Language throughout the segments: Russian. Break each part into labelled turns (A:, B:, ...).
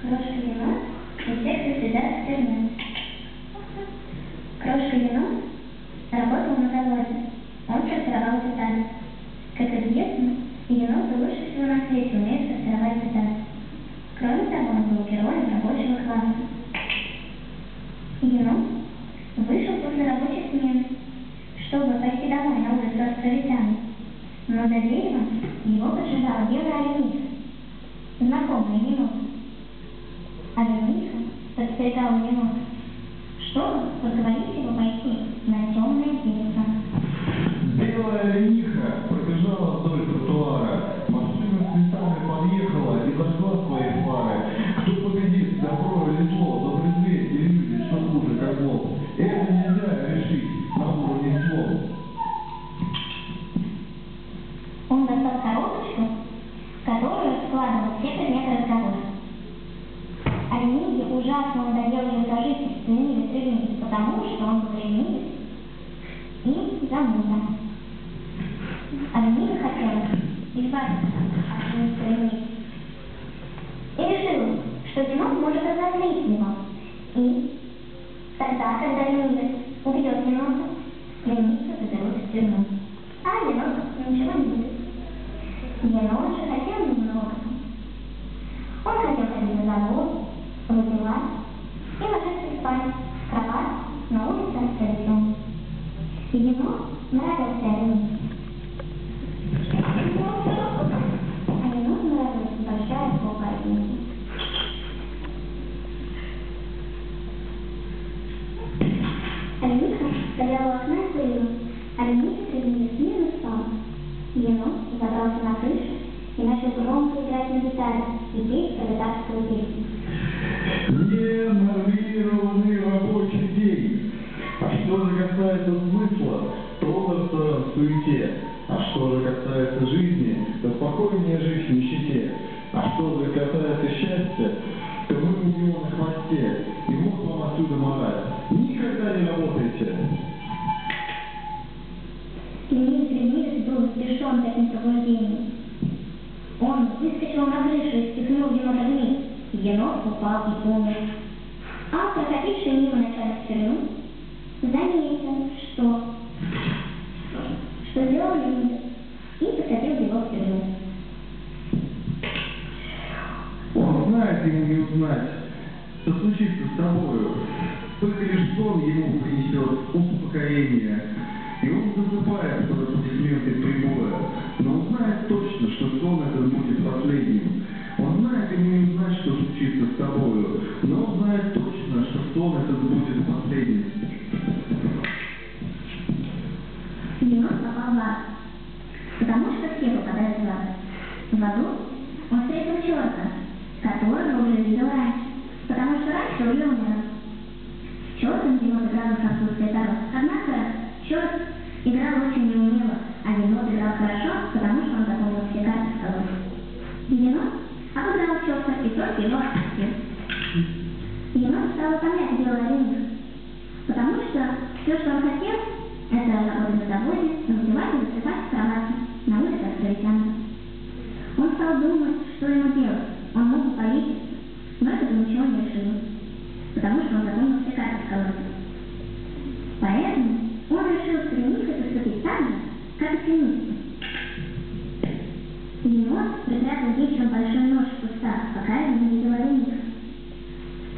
A: Крошка и несет за себя стерню. Крошка енот работал на
B: заводе. Он сортировал детали. Как известно, еноты лучше всего на свете умеют
A: сортировать детали. Кроме того, он был героем рабочего класса. Енот вышел после рабочей смены, чтобы пойти домой на улицу Островитян. Но за деревом его поджидал белый оленец, знакомый енот. Оленица подстерегала енота, чтобы поговорить разозлить его. И тогда, когда ленивец убьет енота, ленивца заберут в тюрьму. А енот ничего не будет. Енот же хотел немного. Он хотел ходить на завод, выпивать и ложиться спать в кровать на улице енот нравился Алине.
B: В суете. А что же касается жизни, то спокойнее жить в нищете. А что же касается счастья, то мы у него на хвосте. И вот вам отсюда мораль. Никогда не работайте.
A: Ленивец Ленивец был взбешен таким пробуждением. Он выскочил на крышу и стихнул енота вниз. Енот упал и умер. А проходивший мимо начальник тюрьмы заметил, что, что сделал Ленивец, и посадил его в тюрьму.
B: Знает ему не узнать, что случится с тобою. Только лишь сон ему принесет успокоение. И он засыпает под аплодисменты прибоя. Но он знает точно, что сон этот будет последним. Он знает ему не узнать, что случится с тобою. Но он знает точно, что сон этот будет последним.
A: Енот попал потому что все попадают в ад. В аду он встретил черта, которого уже раньше, потому что раньше уже умер. С чертом енот играл в французское таро, однако черт играл очень неумело, а енот играл хорошо, потому что он запомнил все карты в колоде. Енот обыграл черта, и тот его отпустил. Енот стал выполнять дело оленя, потому что все, что он хотел, это работать на заводе, на выпивать и засыпать в на улице Островитяна. Он стал думать, что ему делать. Он мог повеситься, но это бы ничего не решило, потому что он запомнил все карты в колоде. Поэтому он решил с Ленихой поступить так же, как и с Ленихой. Енот припрятал вечером большой нож в кустах, пока его не видела Лениха.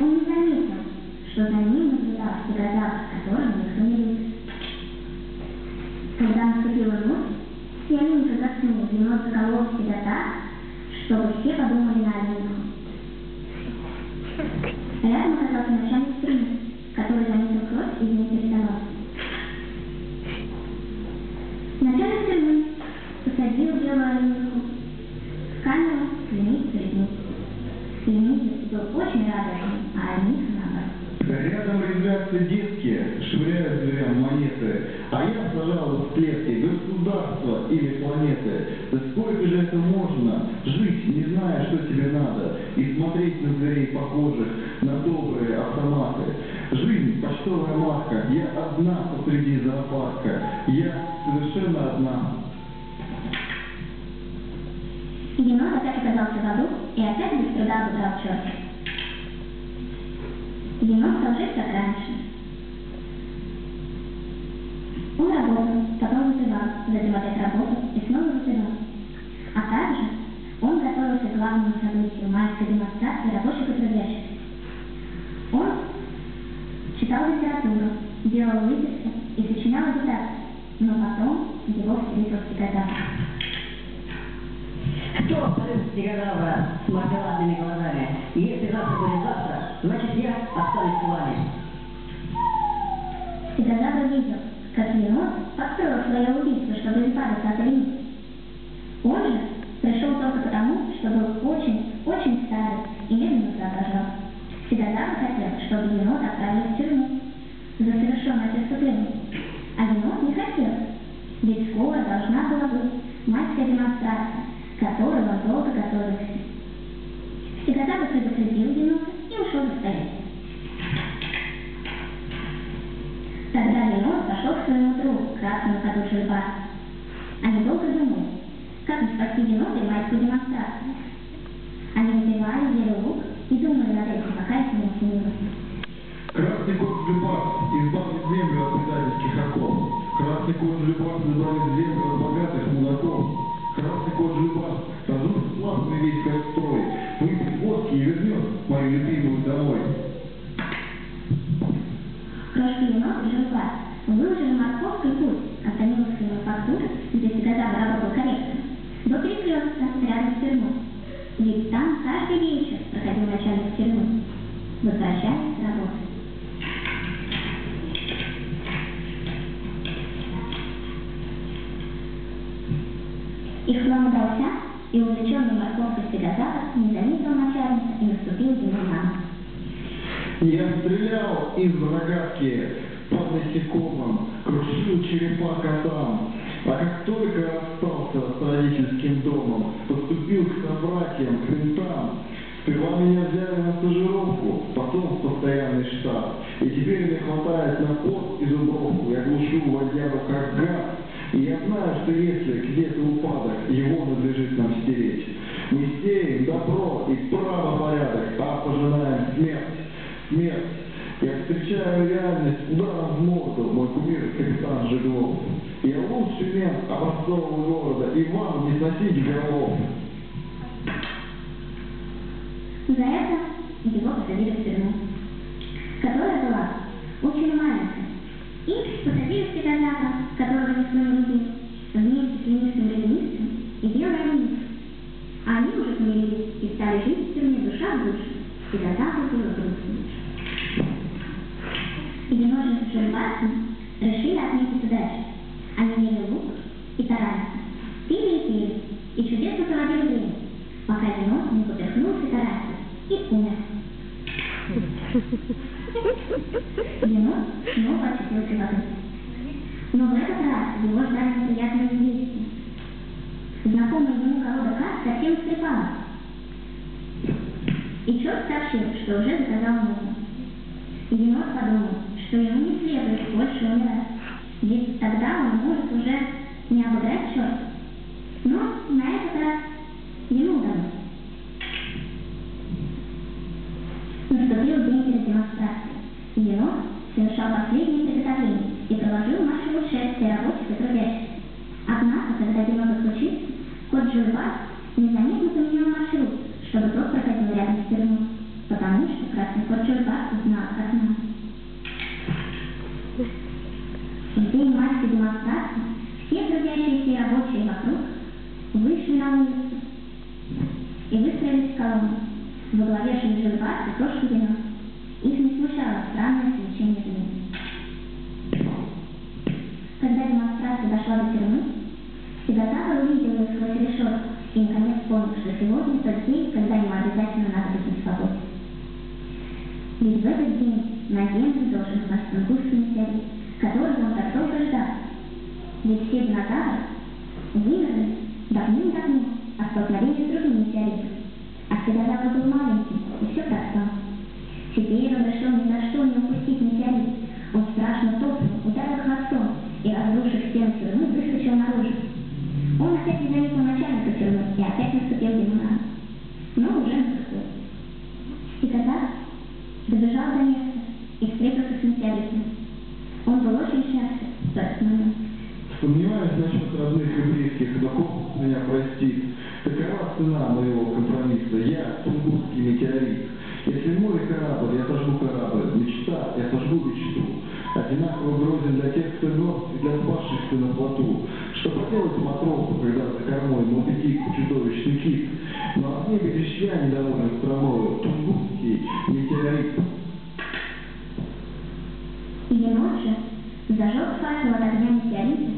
A: Он не заметил, что за ним наблюдал стегозавр, которого никто не видит. Когда наступила ночь, все Алинка заснули, енот заколол себя так, чтобы все подумали на Алинку. Рядом оказался начальник тюрьмы, который заметил кровь и заинтересовался. Начальник тюрьмы посадил белую Алинку в камеру с ленивцей Ленивцем. Ленивец был очень радостный, а Алинка наоборот.
B: Рядом резвятся детки, швыряют зверям монеты, а я, пожалуй, в клетке государства или планеты. Да сколько же это можно? Жить, не зная, что тебе надо, и смотреть на зверей похожих на добрые автоматы. Жизнь, почтовая матка, я одна посреди зоопарка, я совершенно одна.
A: Енот опять оказался в аду и опять без труда обыграл черта. Енот как раньше. Он работал, затем опять работал и снова выпивал. А также он готовился к главному событию майской демонстрации рабочих и трудящих. Он читал литературу, делал выписки и сочинял агитацию, но потом его встретил стихотворец.
C: Кто встретит стегодавра с мармеладными глазами? Если завтра будет завтра, значит я останусь с вами.
A: Стегозавр видел, как енот подстроил свое убийство, чтобы избавиться от Реми. Он же пришел только потому, что был очень, очень старый и медленно соображал. Стегозавр хотел, чтобы енот отправили в тюрьму за совершенное преступление. А енот не хотел, ведь скоро должна была быть майская демонстрация, которой он долго готовился. Стегозавр предупредил енота и ушел настоять. Тогда енот пошел к своему другу, красному коду Жильба. Они долго думали, как не спасти и майскую демонстрацию. Они выпивали, ели лук и думали над этим, пока их не снилось.
B: Красный кот Жибас избавит землю от предательских оков. Красный кот Жибас избавит землю от богатых мудаков. Красный кот Жибас разрушит славный весь кострой, выпьет водки и вернет мою любимую домой.
A: Крошка енот и Жильба выложили морковкой путь от Даниловской мануфактуры, где Стегозавр работал корректно, до перекрестка рядом с тюрьмой. Ведь там каждый вечер проходил начальник тюрьмы, возвращаясь с работы. Их план удался, и увлеченный морковкой Стегозавр не заметил начальника и наступил ему на ногу.
B: Я стрелял из рогатки насекомым, крушил черепа котам. А как только расстался с родительским домом, поступил к собратьям, к ментам. Сперва меня взяли на стажировку, потом в постоянный штат. И теперь мне хватает на пост и зубровку. Я глушу водяру как гад. И я знаю, что если где-то упадок, его надлежит нам стереть. Мы сеем добро и правопорядок, а пожинаем смерть. Смерть. Я встречаю реальность ударом в морду, мой кумир капитан Жиглов. Я лучший мент образцового города, и вам не сносить голов.
A: За это его посадили в тюрьму, которая была очень маленькая. И посадили в Стегозавра, которого никто не любил, вместе с ленивым ленивцем и белой ленивцем. Они уже помирились и стали жить в тюрьме душа в душу. Стегозавр был грустный. Единоженцы с Жильбасом решили отметить удачу. Они ели лук и тарань, пили и пили, и чудесно проводили время, пока енот не поперхнулся тарасью и умер. Енот снова очутился воды. Но в этот раз его ждали неприятные известия. Знакомая ему колода карт совсем истрепалась. И черт сообщил, что уже заказал новую. Енот подумал, что ему не следует больше умирать, ведь тогда он может уже не обыграть черта. Майской демонстрации все трудящиеся рабочие вокруг вышли на улицу и выстроились в колонну. Во главе шли Жильбас и Енот. Их не смущало странное свечение дней. Когда демонстрация дошла до тюрьмы, Стегозавр увидел ее сквозь решетку и наконец понял, что сегодня тот день, когда ему обязательно надо быть на свободе. Ведь в этот день на землю должен упасть густой метеорит, которого он так долго ждал. Все динозавры вымерли давным-давно от столкновения с другими метеоритами. А Стегозавр был маленьким
B: компромисса. Я тунгусский метеорит. Если мой корабль, я сожгу корабль. Мечта, я сожгу мечту. Одинаково грозен для тех, кто мертв, и для спасшихся на плоту. Что поделать матросу, когда за кормой Моби Дик, чудовищный кит? Но от небе лишь я недоволен страною, тунгусский метеорит.
A: Ночью зажег факел от огня метеорит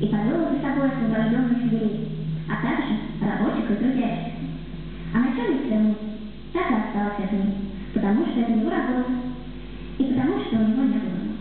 A: и повел за собой освобожденных зверей, а также рабочих и трудящихся. А начальник страны так и остался с ним, потому что это его работа, и потому что у него не было ног.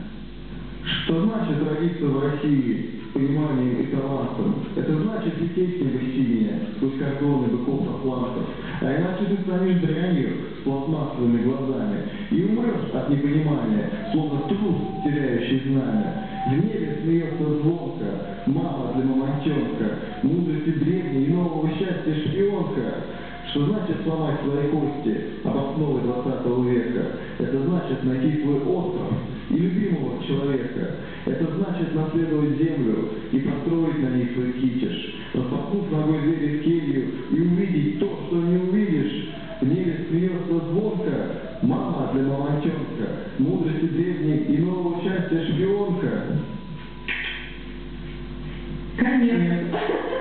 B: Что значит родиться в России с пониманием и талантом? Это значит лететь в синее, сквозь кордоны быков атлантов, а иначе ты станешь дрянью с пластмассовыми глазами и умрешь от непонимания, словно трус, теряющий знания. В небе смеется звонко, мама для мамонтенка, мудрости древней и нового счастья шпионка. Что значит сломать свои кости об основы 20 века? Это значит найти свой остров и любимого человека. Это значит наследовать землю и построить на ней свой китеж. Распахнув ногой двери в келью и увидеть то, что не увидишь. В небе смеется звонко, мама для мамонтенка, мудрости древней и нового счастья шпионка.
D: Конец.